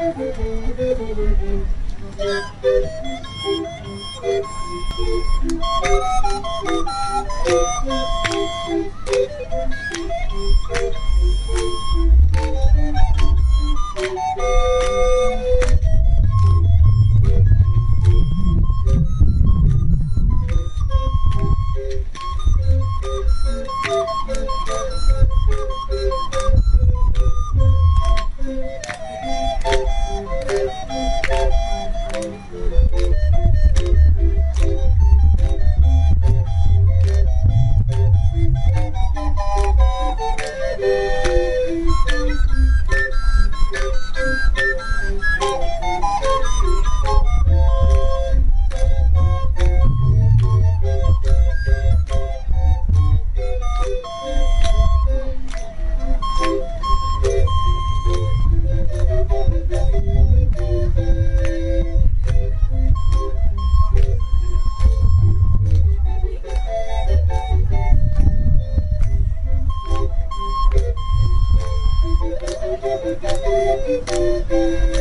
Thank you. Música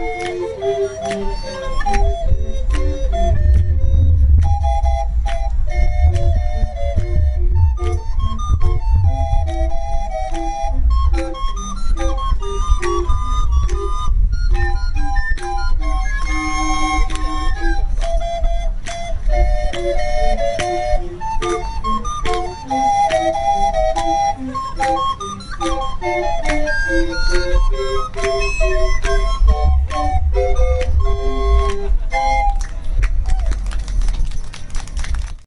Thank you.